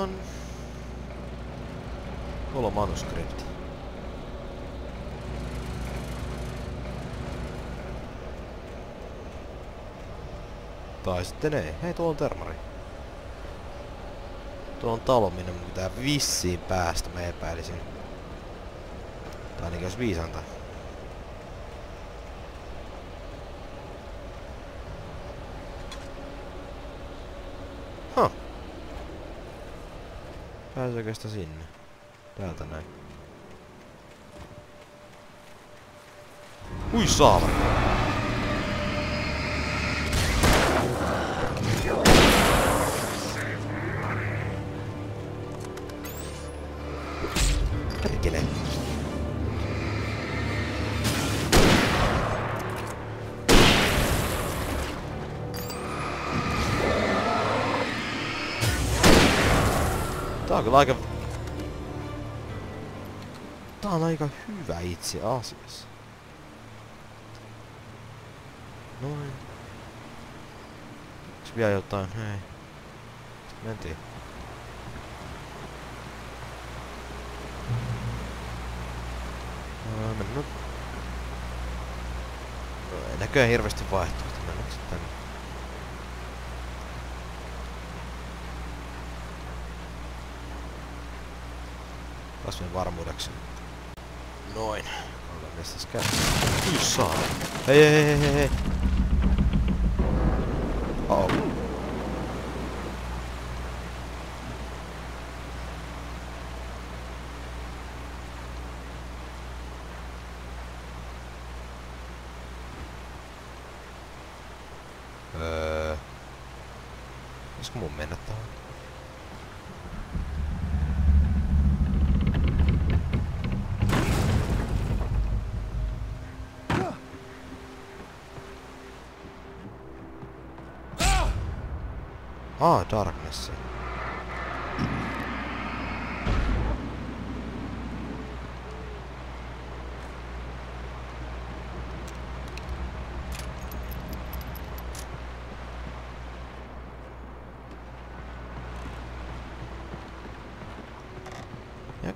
on... On manuskripti. Tai sitten ei. Hei, tuolla on termari. Tuolla on talo, minne mun pitää vissiin päästä, mä epäilisin. Tai ainakin jos viisanta. Huh. Pääseekö sitä sinne? Täältä näin. Ui saamari! Tää on aika... Tää on aika hyvä itse asiassa. Noin. Onks vielä jotain? Hei. Öö, mennään. No, ei näköjään hirveästi vaihtoehto. Mennäänkö sitten tänne? Kasvien varmuudeksi. Noin. Ollaan missä käy. Kyllä saa. Hei hei hei hei hei. Oh. Öö... Pitäisikö mun mennä tähän? Ah, Darkness.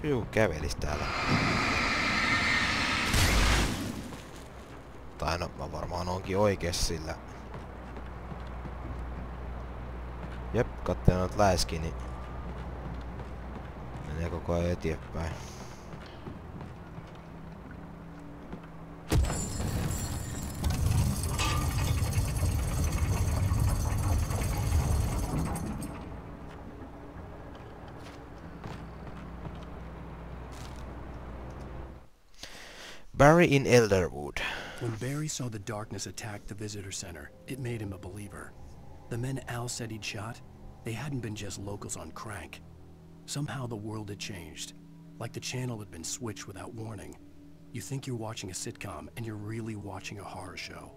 Joku kävelis täällä. Tai no, mä varmaan onkin oikees sillä Noit läiski, niin menee koko ajan eteenpäin. Barry in Elderwood. When Barry saw the darkness attack the visitor center, it made him a believer. The men Al said he'd shot, they hadn't been just locals on crank. Somehow the world had changed, like the channel had been switched without warning. You think you're watching a sitcom, and you're really watching a horror show.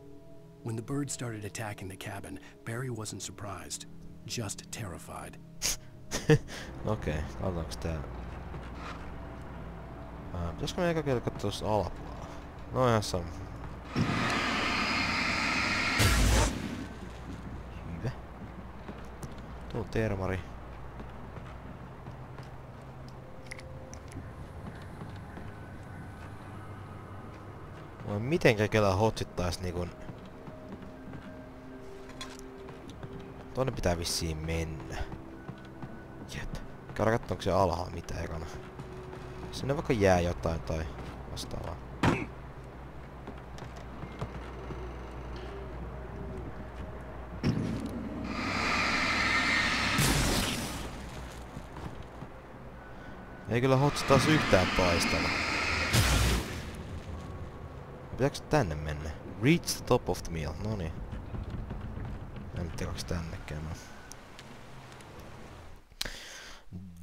When the birds started attacking the cabin, Barry wasn't surprised, just terrified. Okay, katsotaanko tää. Uh, pitäisikö me eka kertaa katsoa tuosta alapuolella? No ihan sama. Tuo termari. Voi mitenkä kela hotsittais niinkun... Tonne pitää vissiin mennä. Jep. Käydään katsoa, onko se mitä ekana. Sinne vaikka jää jotain tai vastaavaa. Ei kyllä Hots taas yhtään taistella. Pitääkö tänne mennä? Reach the top of the meal. Noniin. En tiedä, onko tännekään no.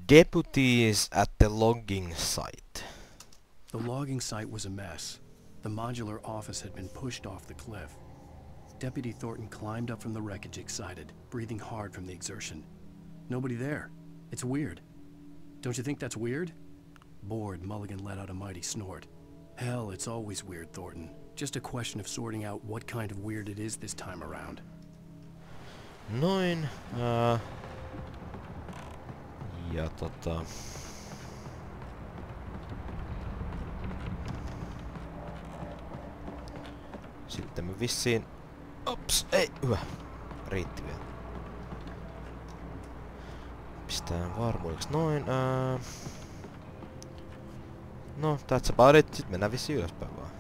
Deputies at the logging site. The logging site was a mess. The modular office had been pushed off the cliff. Deputy Thornton climbed up from the wreckage excited, breathing hard from the exertion. Nobody there. It's weird. Don't you think that's weird? Bored, Mulligan let out a mighty snort. Hell, it's always weird, Thornton. Just a question of sorting out what kind of weird it is this time around. Noin. Uh, Ja tota... Sitten me vissiin... Ops, ei, hyvä. Riitti vielä. Pistää varmuudeksi noin. Ää... No, that's about it. Sitten mennään vissiin ylöspäin vaan.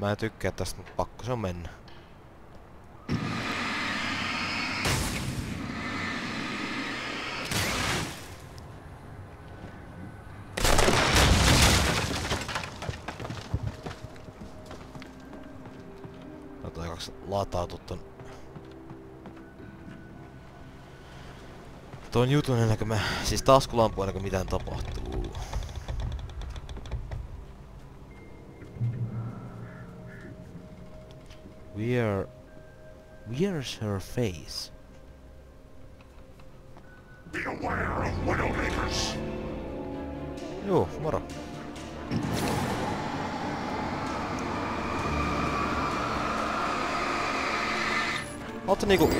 Mä en tykkää tästä, mutta pakko se on mennä. Katsotaan kaksi latautu ton... Ton jutun ennen kuin mä... Siis taskulampu ennen kuin mitään tapahtuu. Where... Where's her face? Be aware of Widowmakers. Joo, moro. Ootko niinku...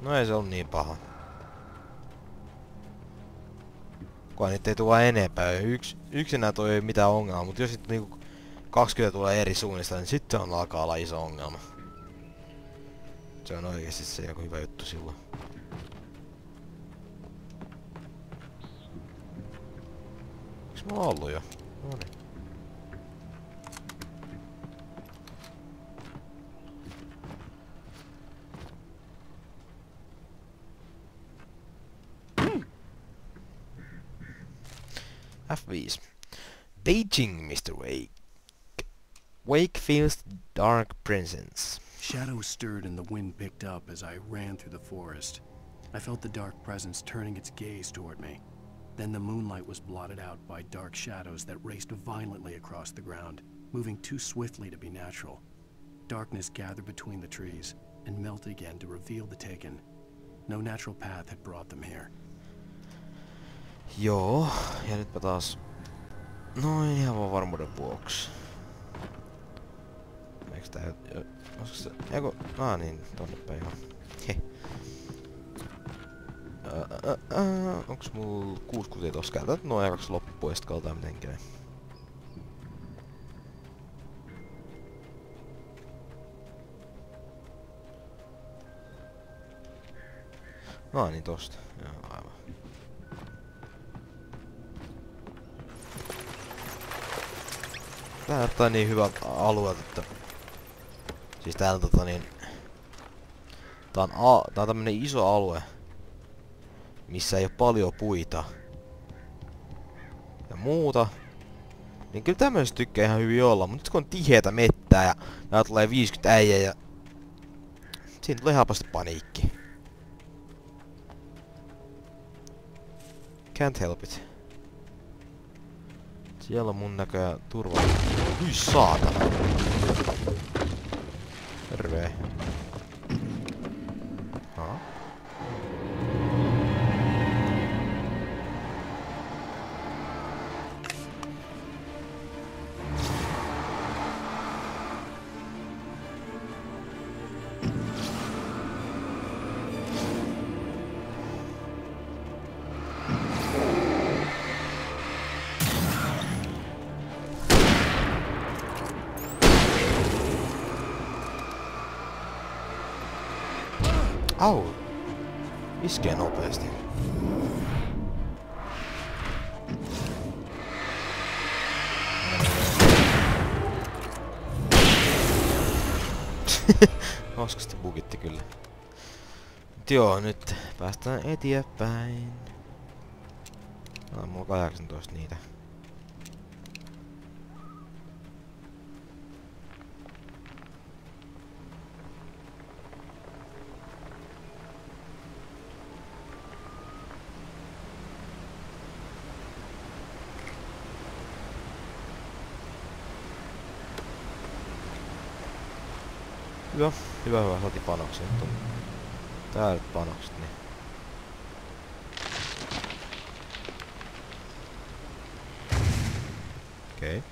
No ei se on niin paha. Kunhan niitä ei tule enempää. Yks, yksinään toi ei mitään ongelmaa, mutta jos sitten niinku 20 tulee eri suunnista, niin sitten on alkaa olla iso ongelma. Se on oikeesti se joku hyvä juttu silloin. Onks mulla ollut jo? No niin. F5. Beijing, Mr. Wake. Wakefield's dark presence. Shadows stirred and the wind picked up as I ran through the forest. I felt the dark presence turning its gaze toward me. Then the moonlight was blotted out by dark shadows that raced violently across the ground, moving too swiftly to be natural. Darkness gathered between the trees and melted again to reveal the taken. No natural path had brought them here. Joo, ja nytpä taas... Noin ihan vaan varmuuden vuoksi. Eiks tää... Olisiko se... Eiku... Aa niin, tonne päin joo. He. Ää, ää, ää, onks mulla kuusi kutia tossa? Käytän noin aikaksi loppuun ja sit katsotaan miten. Aa niin tosta. Joo, aivan. Tää näyttää niin hyvältä alueelta, että... Siis täällä tota niin... Tää on, a... tää on tämmönen iso alue. Missä ei oo paljon puita. Ja muuta. Niin kyllä tämmöistä tykkää ihan hyvin olla, mutta nyt kun on tiheätä mettää ja täällä tulee 50 äijä ja... Siinä tulee helposti paniikki. Can't help it. Siellä on mun näköjään turva. Hyi saatana. 네. 어? Au! Iskee nopeasti. Oskasti bugitti kyllä. Mut joo, nyt päästään eteenpäin. Ah, mulla on 18 niitä. Hyvä, hyvä, hyvä, saatiin panoksia. Täällä panokset, niin. Okei. Okay.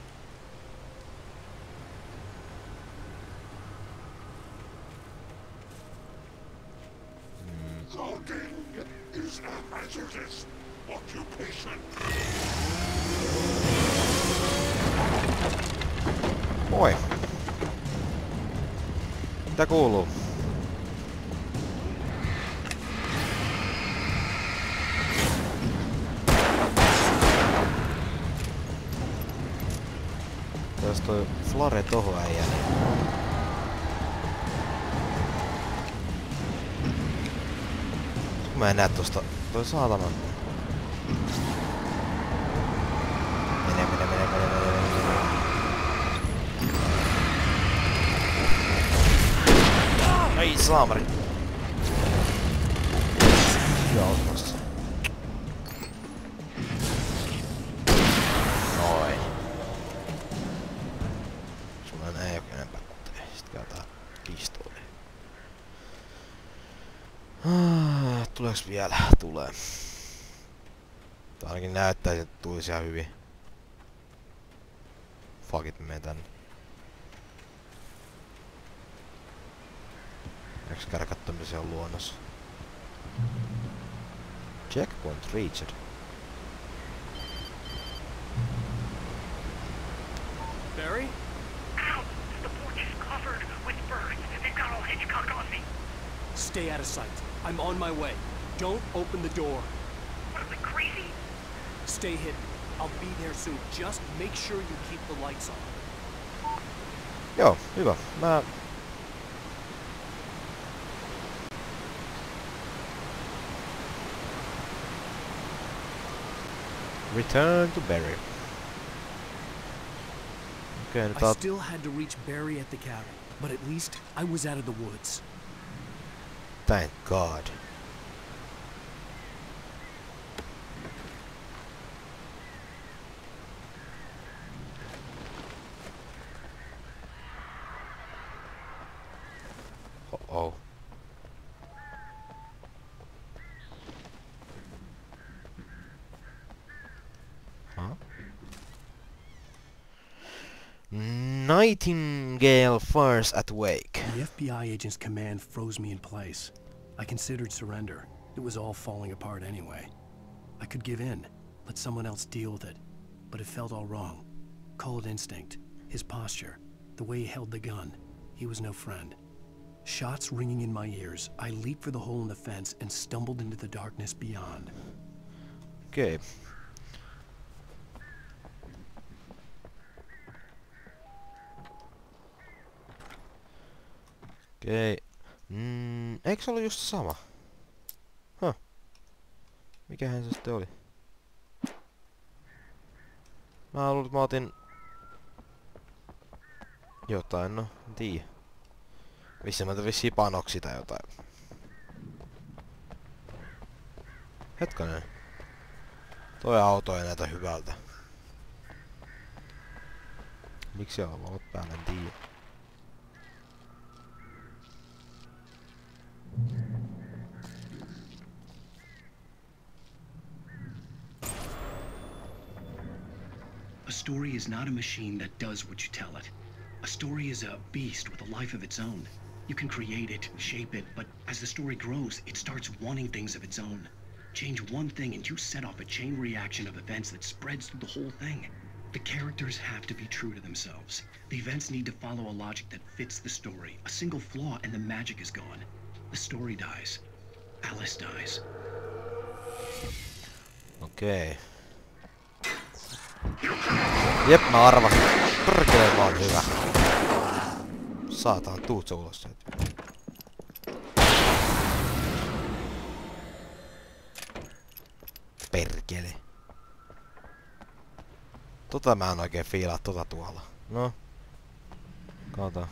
Loading Mitä kuuluu? Tässä toi Flare toho äijälle. Mä en näe tosta... Toi saatana. Hyvä osmassa. Noin. Sulla ei oo enempää kutteja. Sitten käytetään pistooli. Ah, Tuleeks vielä? Tulee. Tää ainakin näyttäisi, että tulisi ihan hyvin. Fuck it, menen tänne. Eiks käydä kattoo on luonnossa? Checkpoint reached. Barry? Ow! The porch is covered with birds. They've got all Hitchcock on me. Stay out of sight. I'm on my way. Don't open the door. What are we, crazy? Stay hidden. I'll be there soon. Just make sure you keep the lights on. Joo, hyvä. Mä... Return to Barry. Okay, I still had to reach Barry at the cabin, but at least I was out of the woods. Thank God. Nightingale fires at wake. The FBI agent's command froze me in place. I considered surrender. It was all falling apart anyway. I could give in, let someone else deal with it. But it felt all wrong. It instinct. His posture. The way he held the gun. He was no friend. Shots ringing in my ears, I leaped for the hole in the fence and stumbled into the darkness beyond. Okei. Mm, eikö se ollut just sama? Huh. Mikähän se sitten oli? Mä luulin, että mä otin... Jotain, no, en tiedä. Missä mä vissiin panoksi tai jotain. Hetkonen. Toi auto ei näytä hyvältä. Miksi on valot päällä, en tiedä. A story is not a machine that does what you tell it. A story is a beast with a life of its own. You can create it, shape it, but as the story grows, it starts wanting things of its own. Change one thing and you set off a chain reaction of events that spreads through the whole thing. The characters have to be true to themselves. The events need to follow a logic that fits the story. A single flaw and the magic is gone. The story dies. Alice dies. Okei. Jep, mä arvasin. Perkele mä oon hyvä. Saatan, tuut sä ulos sieltä. Perkele. Tota mä en oikein fiilaa tota tuolla. No. Kato.